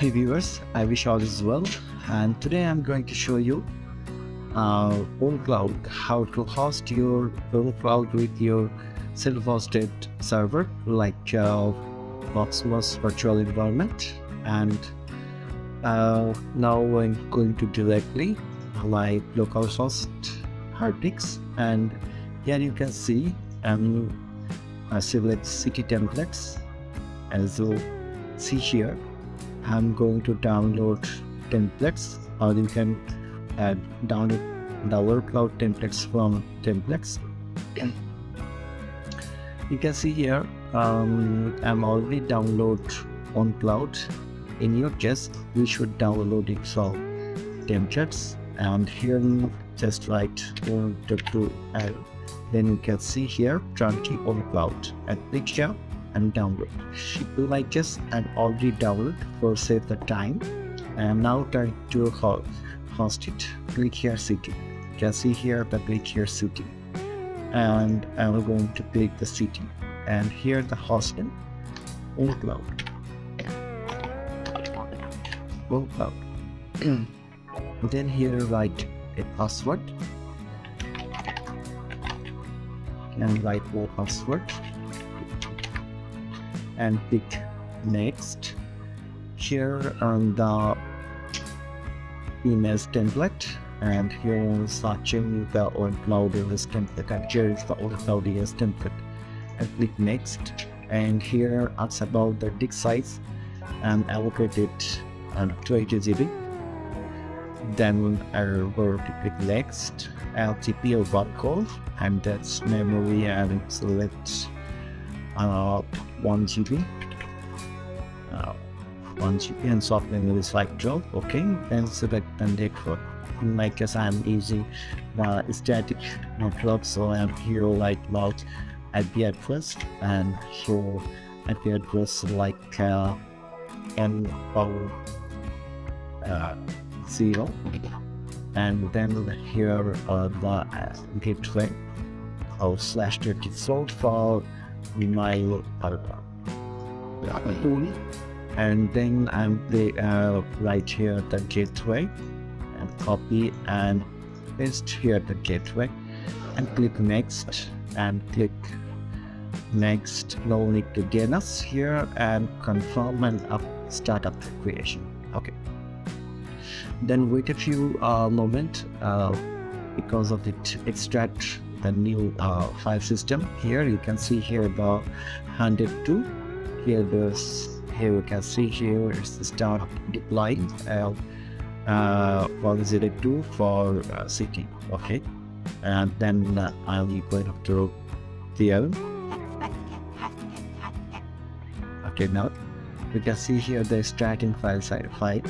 Hey viewers, I wish all is well and today I'm going to show you uh, how to host your OwnCloud with your self-hosted server like uh, virtual environment. And uh, now I'm going to directly my localhost hard disks and here you can see um, I select CT templates as you see here I'm going to download templates or you can add download the cloud templates from templates. You can see here um, I'm already download OwnCloud. In your case you should download it from templates. And here just write to add then you can see here turnkey OwnCloud. And click here and download like this and already download for save the time. Am now trying to host it. Click here CT. You can see here the click here CT. And I'm going to click the CT. And here the hosting. Cloud. OwnCloud. Then here write a password. And write more password and click next. Here on the image template and here searching the OwnCloud is template and here is the OwnCloud is template. And click next and here it's about the disk size and allocate it and 20 GB then I'll go to click next LTP or call and that's memory and select uh, 1 GB uh, 1 GB and soft memory is like job okay then select the network in my case I'm using uh, static network so I'm here like about IP address and here IP address like uh, uh, 0 and then here uh, the uh, gateway or slash 30 sold for my paragraph and then I'm the uh, right here the gateway and copy and paste here the gateway and click next and click next. No need to get us here and confirm and up startup creation. Okay. Then wait a few uh, moment uh, because of it extract the new uh, file system. Here you can see here the 102 here this here you can see here is the start deploying uh, uh, 102 for uh, CT okay? And then uh, I'll be going to the other okay now you can see here the starting file side file.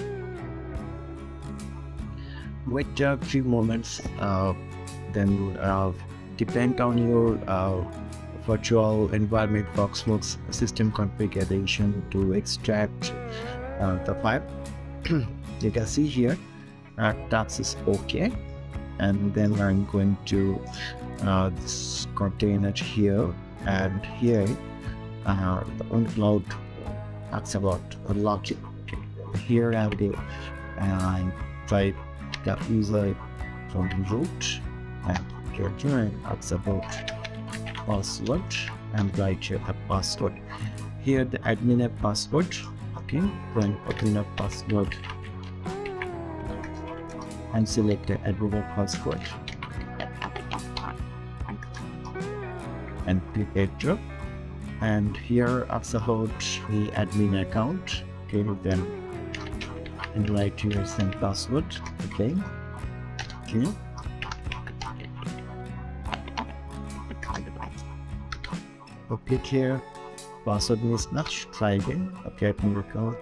Wait a few moments uh, then uh, depend on your uh, virtual environment Proxmox system configuration to extract uh, the file. You can see here uh, that is okay. And then I'm going to uh, this container here. And here uh, the OwnCloud talks about logic. Here I will and type the user from the root and character and asks about password and write a password. Here the admin password okay? Then open up password and select the admin password. And click enter. And here asks about the admin account okay? Then and write your same password okay? Okay okay here password is not try again can work out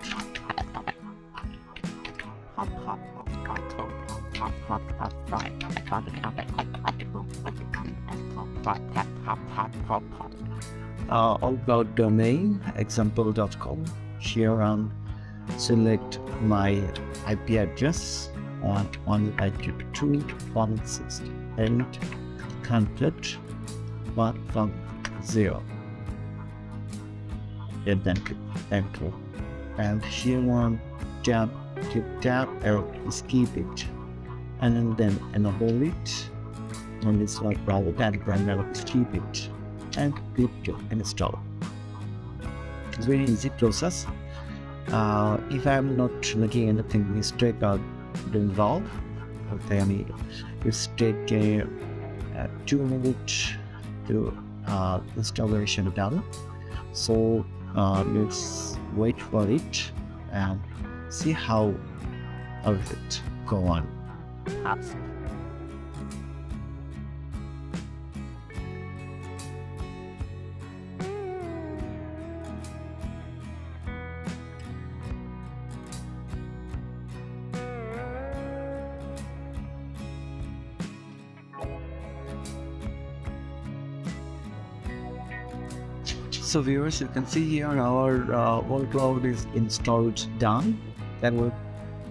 uh, about domain example.com here on select my IP address on 192.168 conflict 1 from 0 and then enter and here on tap, click tap, and skip it. And then enable it. And it's not problem, and then skip it. And click to install. It's very easy process. Uh, if I'm not making anything mistake or involved, then it's take uh, two minutes to uh, installation done. So uh, let's wait for it and see how how it go on. So viewers, you can see here our uh, cloud is installed done. Then we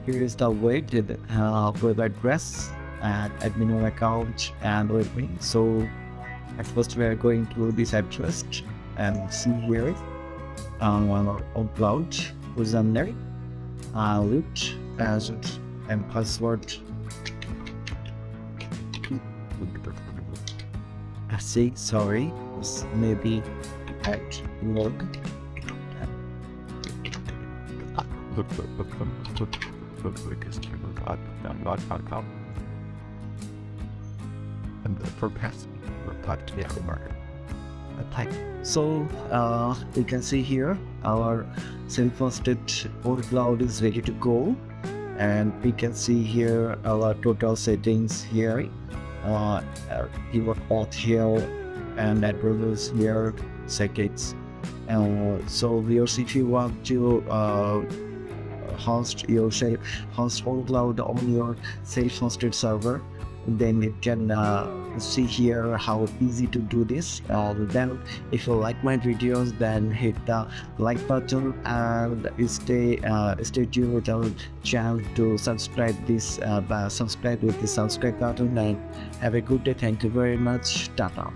here is the web, uh, web address and admin account and everything. So at first we are going to this address and see where um, on our cloud username, uh, root, password and password. I see, sorry, maybe at log. And for passive, but yeah, type. So uh, you can see here our self-hosted OwnCloud is ready to go and we can see here our total settings here uh, keyword auth here and address here circuits uh, so if you want to uh, host your host whole cloud on your self-hosted server. Then you can uh, see here how easy to do this. Uh, then if you like my videos then hit the like button and stay uh, stay tuned with our channel to subscribe this uh, subscribe with the subscribe button. And have a good day. Thank you very much. Tata